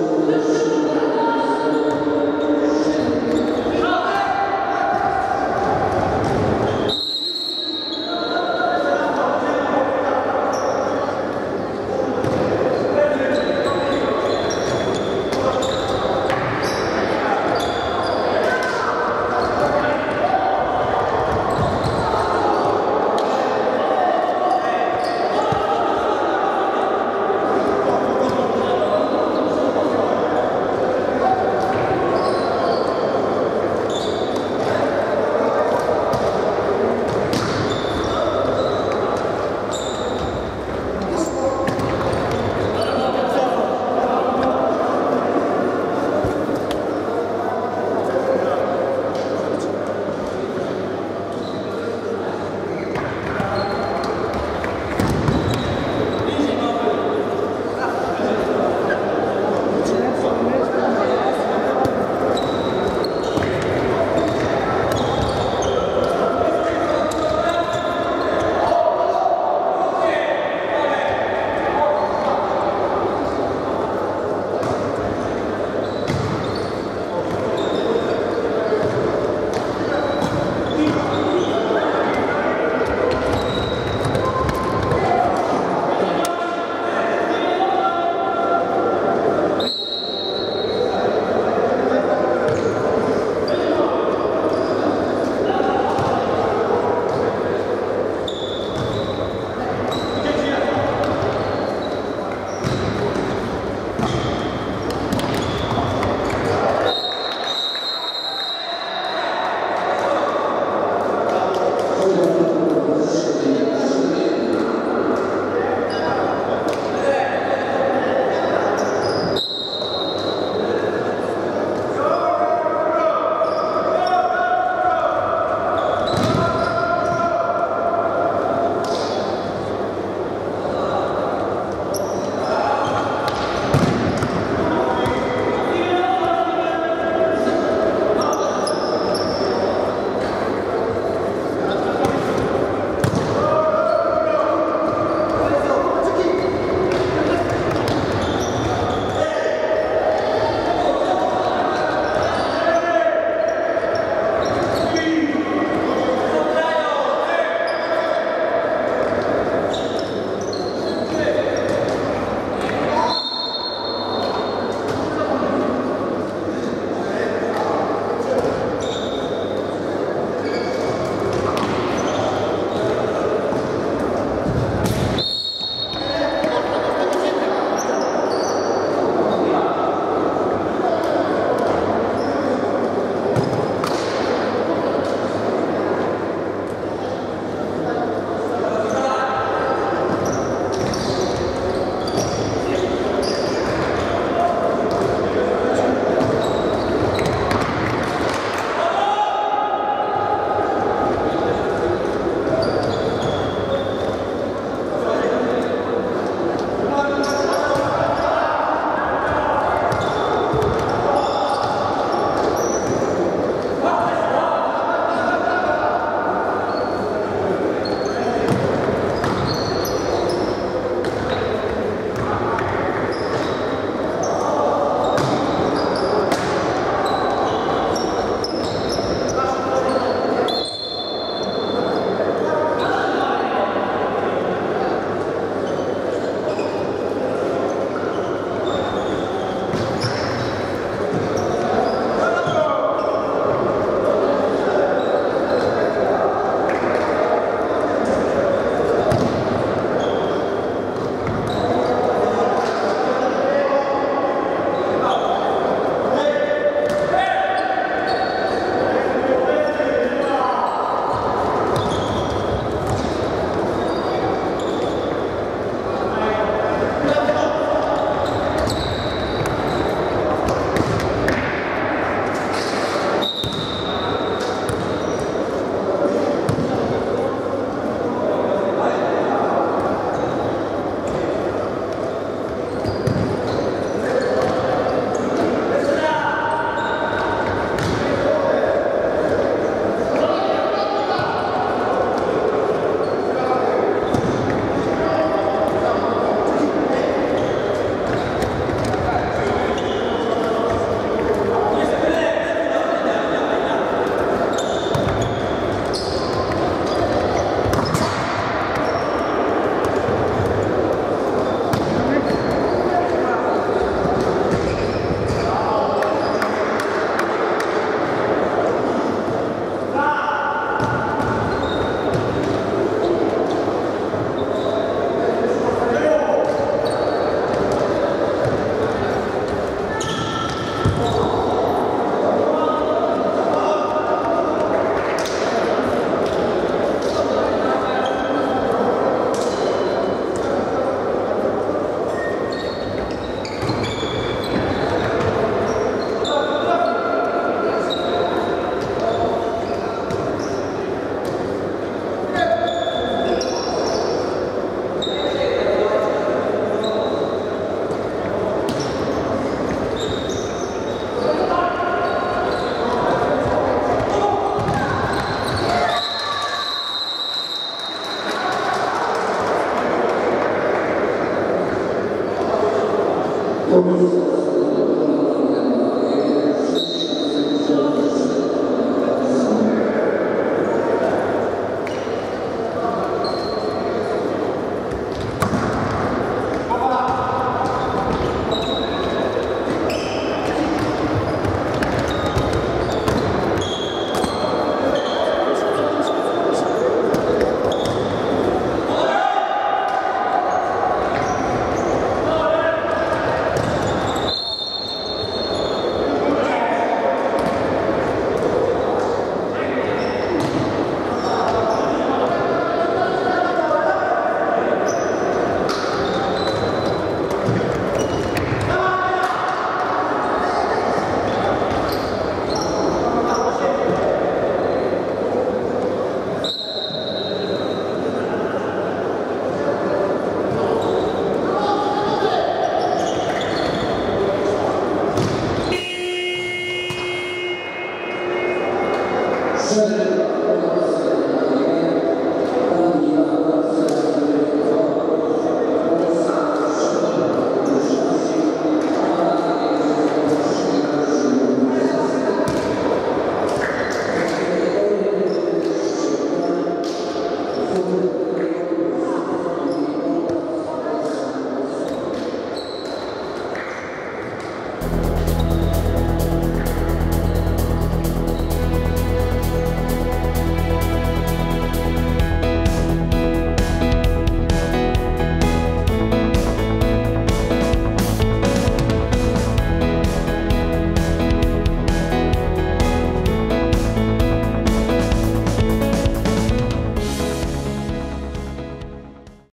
Listen.